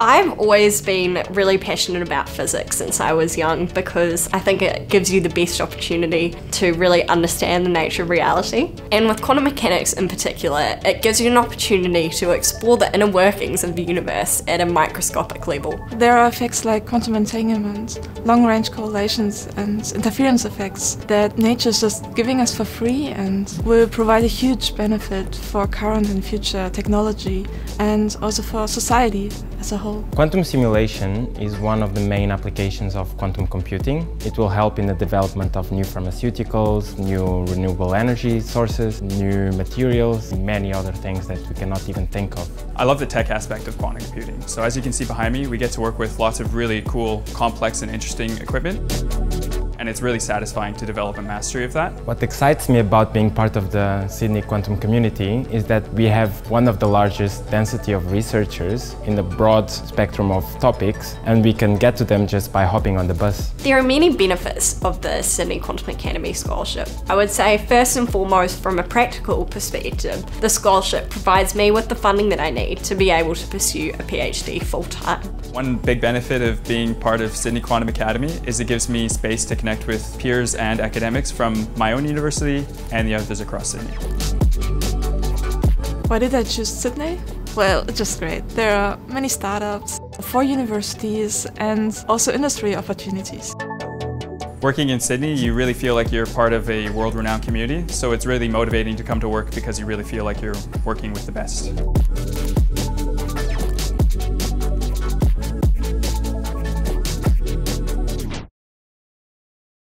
I've always been really passionate about physics since I was young because I think it gives you the best opportunity to really understand the nature of reality. And with quantum mechanics in particular, it gives you an opportunity to explore the inner workings of the universe at a microscopic level. There are effects like quantum entanglement, long-range correlations and interference effects that nature is just giving us for free and will provide a huge benefit for current and future technology and also for society as a whole. Quantum simulation is one of the main applications of quantum computing. It will help in the development of new pharmaceuticals, new renewable energy sources, new materials, many other things that we cannot even think of. I love the tech aspect of quantum computing. So as you can see behind me, we get to work with lots of really cool, complex and interesting equipment and it's really satisfying to develop a mastery of that. What excites me about being part of the Sydney quantum community is that we have one of the largest density of researchers in the broad spectrum of topics and we can get to them just by hopping on the bus. There are many benefits of the Sydney Quantum Academy Scholarship. I would say first and foremost from a practical perspective, the scholarship provides me with the funding that I need to be able to pursue a PhD full time. One big benefit of being part of Sydney Quantum Academy is it gives me space to connect with peers and academics from my own university and the others across Sydney. Why did I choose Sydney? Well, it's just great. There are many startups, four universities, and also industry opportunities. Working in Sydney, you really feel like you're part of a world-renowned community, so it's really motivating to come to work because you really feel like you're working with the best.